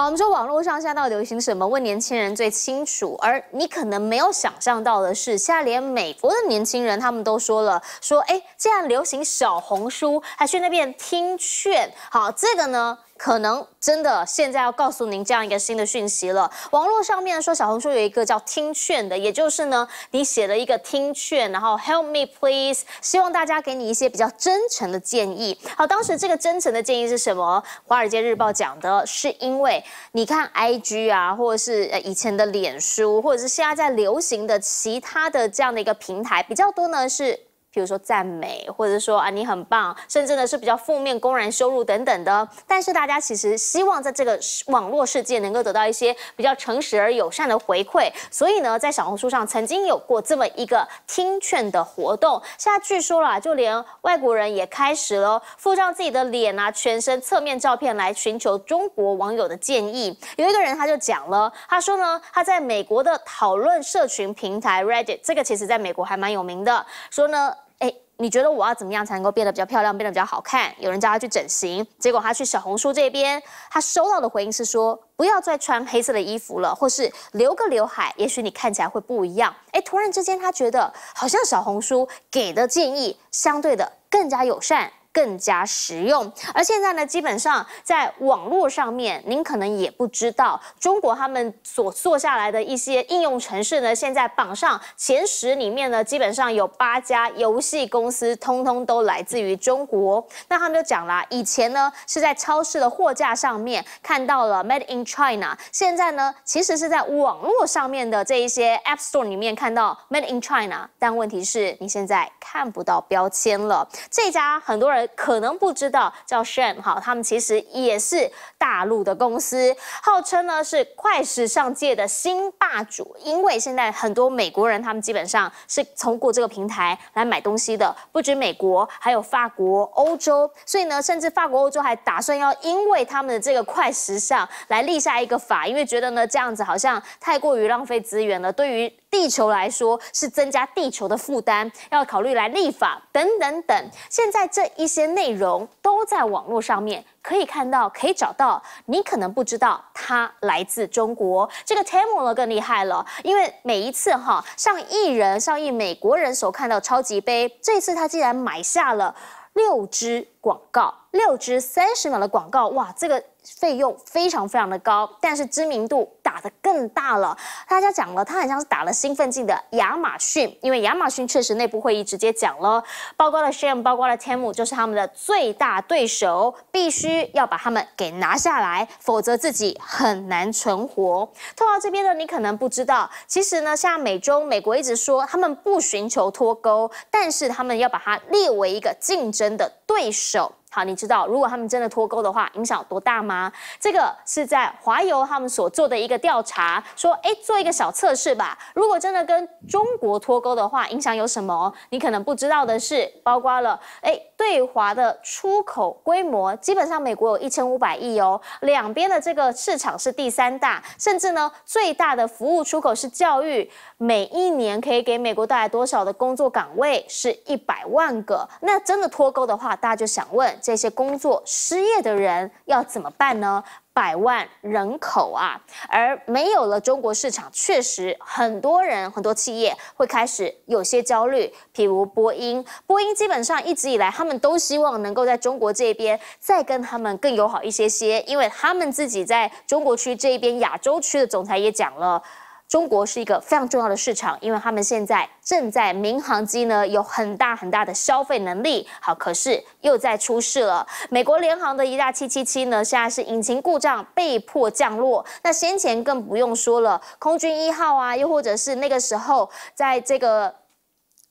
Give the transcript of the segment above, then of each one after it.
好，我们说网络上现在到底流行什么？问年轻人最清楚。而你可能没有想象到的是，现在连美国的年轻人他们都说了，说哎，既然流行小红书，还去那边听劝。好，这个呢？可能真的现在要告诉您这样一个新的讯息了。网络上面说小红书有一个叫听劝的，也就是呢，你写了一个听劝，然后 help me please，希望大家给你一些比较真诚的建议。好，当时这个真诚的建议是什么？华尔街日报讲的是，因为你看 IG 啊，或者是呃以前的脸书，或者是现在在流行的其他的这样的一个平台比较多呢，是。比如说赞美，或者说啊你很棒，甚至呢是比较负面、公然羞辱等等的。但是大家其实希望在这个网络世界能够得到一些比较诚实而友善的回馈。所以呢，在小红书上曾经有过这么一个听劝的活动。现在据说啦，就连外国人也开始了附上自己的脸啊、全身侧面照片来寻求中国网友的建议。有一个人他就讲了，他说呢，他在美国的讨论社群平台 Reddit，这个其实在美国还蛮有名的，说呢。你觉得我要怎么样才能够变得比较漂亮，变得比较好看？有人叫他去整形，结果他去小红书这边，他收到的回应是说，不要再穿黑色的衣服了，或是留个刘海，也许你看起来会不一样。哎，突然之间他觉得好像小红书给的建议相对的更加友善。更加实用，而现在呢，基本上在网络上面，您可能也不知道，中国他们所做下来的一些应用程式呢，现在榜上前十里面呢，基本上有八家游戏公司，通通都来自于中国。那他们就讲啦，以前呢是在超市的货架上面看到了 Made in China，现在呢其实是在网络上面的这一些 App Store 里面看到 Made in China，但问题是你现在看不到标签了。这家很多人。可能不知道叫 Shen 哈，他们其实也是大陆的公司，号称呢是快时尚界的新霸主。因为现在很多美国人，他们基本上是从过这个平台来买东西的，不止美国，还有法国、欧洲。所以呢，甚至法国、欧洲还打算要因为他们的这个快时尚来立下一个法，因为觉得呢这样子好像太过于浪费资源了，对于地球来说是增加地球的负担，要考虑来立法等等等。现在这一些内容都在网络上面可以看到，可以找到。你可能不知道它来自中国。这个 Temu 呢更厉害了，因为每一次哈上亿人、上亿美国人所看到超级杯，这次他竟然买下了六支广告，六支三十秒的广告，哇，这个。费用非常非常的高，但是知名度打得更大了。大家讲了，他很像是打了兴奋剂的亚马逊，因为亚马逊确实内部会议直接讲了，包括了 Sham，包括了 Temu，就是他们的最大对手，必须要把他们给拿下来，否则自己很难存活。脱到这边呢，你可能不知道，其实呢，像美中美国一直说他们不寻求脱钩，但是他们要把它列为一个竞争的对手。好，你知道如果他们真的脱钩的话，影响有多大吗？这个是在华油他们所做的一个调查，说，哎，做一个小测试吧。如果真的跟中国脱钩的话，影响有什么？你可能不知道的是，包括了，哎，对华的出口规模，基本上美国有一千五百亿哦，两边的这个市场是第三大，甚至呢，最大的服务出口是教育，每一年可以给美国带来多少的工作岗位？是一百万个。那真的脱钩的话，大家就想问。这些工作失业的人要怎么办呢？百万人口啊，而没有了中国市场，确实很多人、很多企业会开始有些焦虑。譬如波音，波音基本上一直以来，他们都希望能够在中国这边再跟他们更友好一些些，因为他们自己在中国区这一边、亚洲区的总裁也讲了。中国是一个非常重要的市场，因为他们现在正在民航机呢有很大很大的消费能力。好，可是又在出事了。美国联航的一架七七七呢，现在是引擎故障被迫降落。那先前更不用说了，空军一号啊，又或者是那个时候在这个。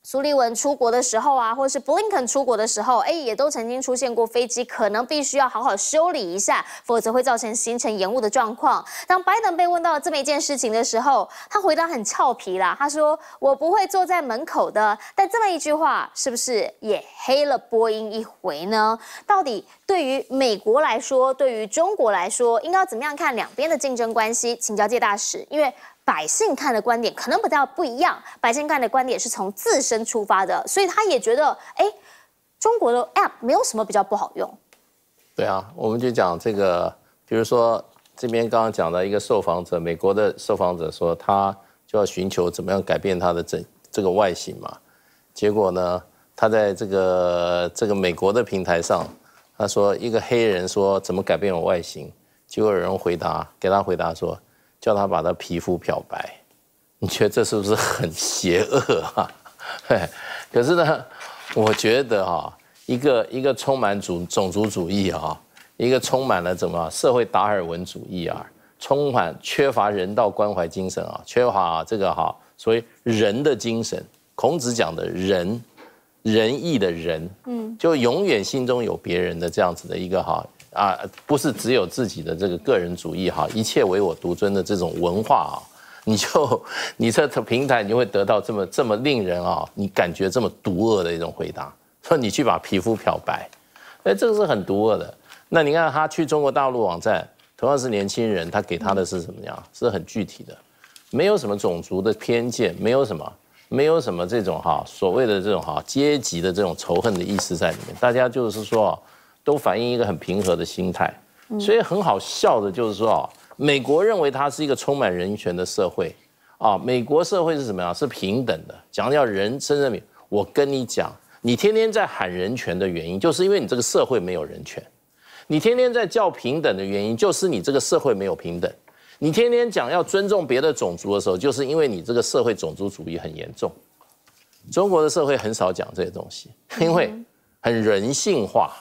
苏利文出国的时候啊，或是布林肯出国的时候，哎，也都曾经出现过飞机可能必须要好好修理一下，否则会造成行程延误的状况。当拜登被问到这么一件事情的时候，他回答很俏皮啦，他说：“我不会坐在门口的。”但这么一句话，是不是也黑了波音一回呢？到底对于美国来说，对于中国来说，应该怎么样看两边的竞争关系？请教界大使，因为。百姓看的观点可能比较不一样，百姓看的观点是从自身出发的，所以他也觉得，哎，中国的 App 没有什么比较不好用。对啊，我们就讲这个，比如说这边刚刚讲的一个受访者，美国的受访者说，他就要寻求怎么样改变他的这这个外形嘛。结果呢，他在这个这个美国的平台上，他说一个黑人说怎么改变我外形，结果有人回答给他回答说，叫他把他皮肤漂白。你觉得这是不是很邪恶啊？可是呢，我觉得哈，一个一个充满种种族主义啊，一个充满了怎么社会达尔文主义啊，充满缺乏人道关怀精神啊，缺乏这个哈所谓人的精神。孔子讲的仁，仁义的仁，嗯，就永远心中有别人的这样子的一个哈啊，不是只有自己的这个个人主义哈，一切唯我独尊的这种文化啊。你就你这平台，你会得到这么这么令人啊，你感觉这么毒恶的一种回答，说你去把皮肤漂白，哎，这个是很毒恶的。那你看他去中国大陆网站，同样是年轻人，他给他的是什么样？是很具体的，没有什么种族的偏见，没有什么，没有什么这种哈所谓的这种哈阶级的这种仇恨的意思在里面。大家就是说，都反映一个很平和的心态。所以很好笑的就是说啊。美国认为它是一个充满人权的社会，啊，美国社会是什么样？是平等的，讲要人身人民。我跟你讲，你天天在喊人权的原因，就是因为你这个社会没有人权；你天天在叫平等的原因，就是你这个社会没有平等；你天天讲要尊重别的种族的时候，就是因为你这个社会种族主义很严重。中国的社会很少讲这些东西，因为很人性化。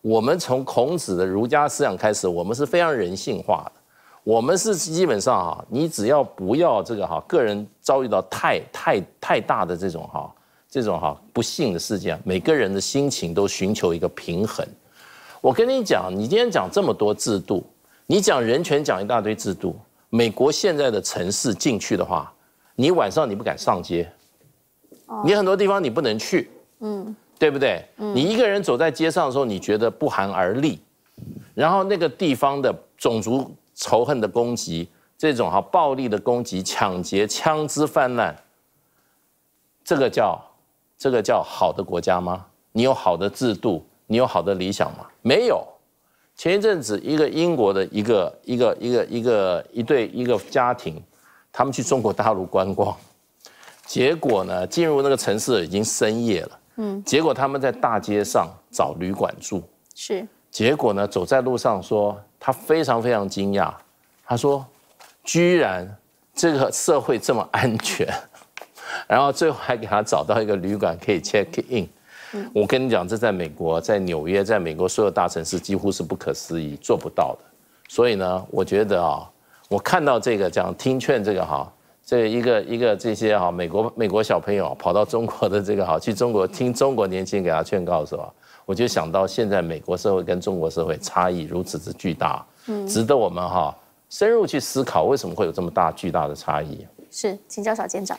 我们从孔子的儒家思想开始，我们是非常人性化的。我们是基本上哈，你只要不要这个哈，个人遭遇到太太太大的这种哈，这种哈不幸的事件，每个人的心情都寻求一个平衡。我跟你讲，你今天讲这么多制度，你讲人权讲一大堆制度，美国现在的城市进去的话，你晚上你不敢上街，你很多地方你不能去，嗯，对不对？你一个人走在街上的时候，你觉得不寒而栗，然后那个地方的种族。仇恨的攻击，这种哈暴力的攻击、抢劫、枪支泛滥，这个叫这个叫好的国家吗？你有好的制度，你有好的理想吗？没有。前一阵子，一个英国的一个一个一个一个一对一个家庭，他们去中国大陆观光，结果呢，进入那个城市已经深夜了，嗯，结果他们在大街上找旅馆住，是。结果呢，走在路上说。他非常非常惊讶，他说：“居然这个社会这么安全，然后最后还给他找到一个旅馆可以 check in。”我跟你讲，这在美国，在纽约，在美国所有大城市几乎是不可思议，做不到的。所以呢，我觉得啊，我看到这个讲听劝这个哈，这一个一个这些哈美国美国小朋友跑到中国的这个哈，去中国听中国年轻人给他劝告的时候？我就想到现在美国社会跟中国社会差异如此之巨大，嗯，值得我们哈深入去思考为什么会有这么大巨大的差异。是，请教小舰长。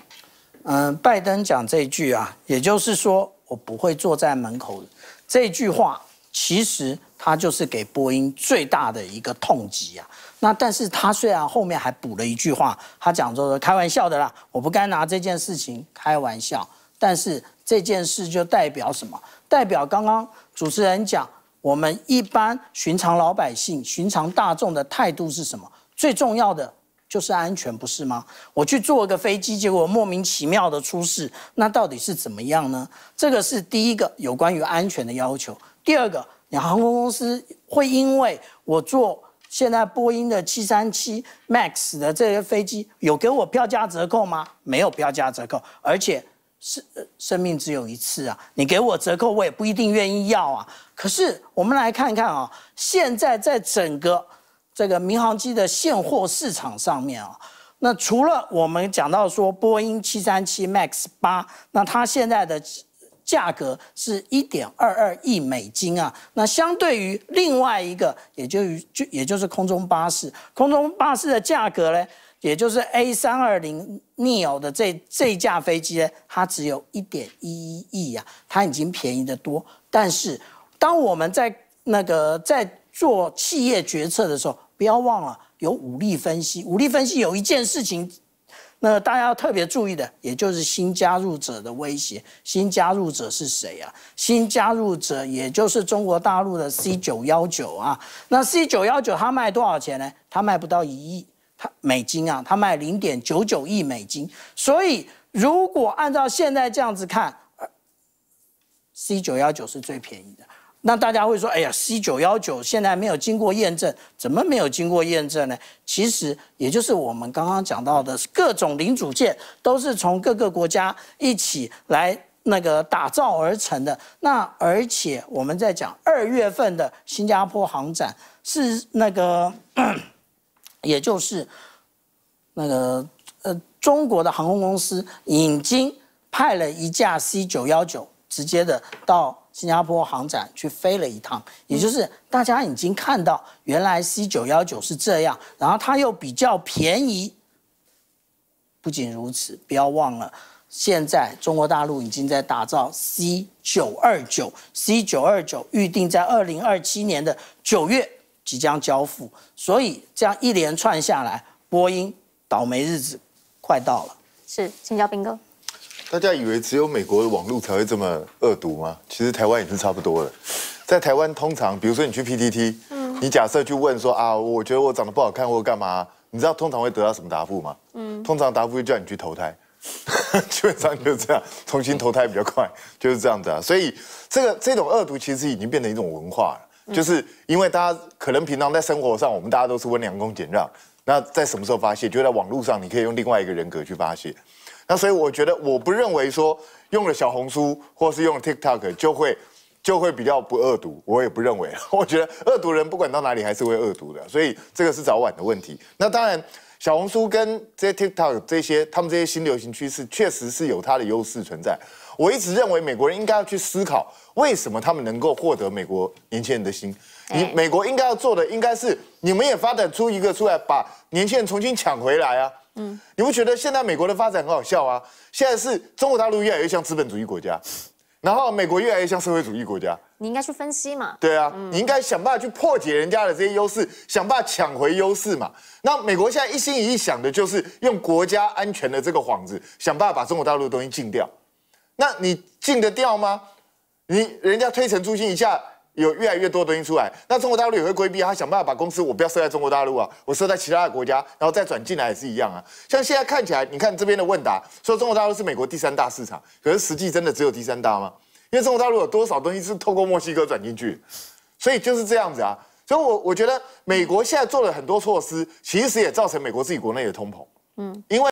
嗯，拜登讲这句啊，也就是说我不会坐在门口。这句话其实他就是给波音最大的一个痛击啊。那但是他虽然后面还补了一句话，他讲说开玩笑的啦，我不该拿这件事情开玩笑。但是这件事就代表什么？代表刚刚。主持人讲，我们一般寻常老百姓、寻常大众的态度是什么？最重要的就是安全，不是吗？我去坐个飞机，结果莫名其妙的出事，那到底是怎么样呢？这个是第一个有关于安全的要求。第二个，你航空公司会因为我坐现在波音的七三七 MAX 的这些飞机，有给我票价折扣吗？没有票价折扣，而且。生生命只有一次啊！你给我折扣，我也不一定愿意要啊。可是我们来看看啊，现在在整个这个民航机的现货市场上面啊，那除了我们讲到说波音七三七 MAX 八，那它现在的价格是一点二二亿美金啊。那相对于另外一个，也就就也就是空中巴士，空中巴士的价格呢？也就是 A 三二零 neo 的这这架飞机呢，它只有一点一一亿呀，它已经便宜得多。但是，当我们在那个在做企业决策的时候，不要忘了有武力分析。武力分析有一件事情那大家要特别注意的，也就是新加入者的威胁。新加入者是谁啊？新加入者也就是中国大陆的 C 九幺九啊。那 C 九幺九它卖多少钱呢？它卖不到一亿，它美金啊，它卖零点九九亿美金。所以如果按照现在这样子看，C 九幺九是最便宜的。那大家会说，哎呀，C 九幺九现在没有经过验证，怎么没有经过验证呢？其实也就是我们刚刚讲到的各种零组件都是从各个国家一起来那个打造而成的。那而且我们在讲二月份的新加坡航展是那个，也就是那个呃中国的航空公司已经派了一架 C 九幺九直接的到。新加坡航展去飞了一趟，也就是大家已经看到，原来 C 九幺九是这样，然后它又比较便宜。不仅如此，不要忘了，现在中国大陆已经在打造 C 九二九，C 九二九预定在二零二七年的九月即将交付，所以这样一连串下来，波音倒霉日子快到了。是，请教斌哥。大家以为只有美国的网络才会这么恶毒吗？其实台湾也是差不多的。在台湾，通常比如说你去 PTT，嗯，你假设去问说啊，我觉得我长得不好看或干嘛，你知道通常会得到什么答复吗？嗯，通常答复就叫你去投胎，基本上就是这样，重新投胎比较快，就是这样子啊。所以这个这种恶毒其实已经变成一种文化了，就是因为大家可能平常在生活上，我们大家都是温良恭俭让，那在什么时候发泄，就在网络上，你可以用另外一个人格去发泄。那所以我觉得，我不认为说用了小红书或是用 TikTok 就会就会比较不恶毒，我也不认为。我觉得恶毒人不管到哪里还是会恶毒的，所以这个是早晚的问题。那当然，小红书跟这些 TikTok 这些他们这些新流行趋势确实是有它的优势存在。我一直认为美国人应该要去思考，为什么他们能够获得美国年轻人的心。你美国应该要做的，应该是你们也发展出一个出来，把年轻人重新抢回来啊。嗯，你不觉得现在美国的发展很好笑啊？现在是中国大陆越来越像资本主义国家，然后美国越来越像社会主义国家。你应该去分析嘛？对啊，你应该想办法去破解人家的这些优势，想办法抢回优势嘛。那美国现在一心一意想的就是用国家安全的这个幌子，想办法把中国大陆的东西禁掉。那你禁得掉吗？你人家推陈出新一下。有越来越多的东西出来，那中国大陆也会规避，他想办法把公司我不要设在中国大陆啊，我设在其他的国家，然后再转进来也是一样啊。像现在看起来，你看这边的问答说中国大陆是美国第三大市场，可是实际真的只有第三大吗？因为中国大陆有多少东西是透过墨西哥转进去，所以就是这样子啊。所以我我觉得美国现在做了很多措施，其实也造成美国自己国内的通膨。嗯，因为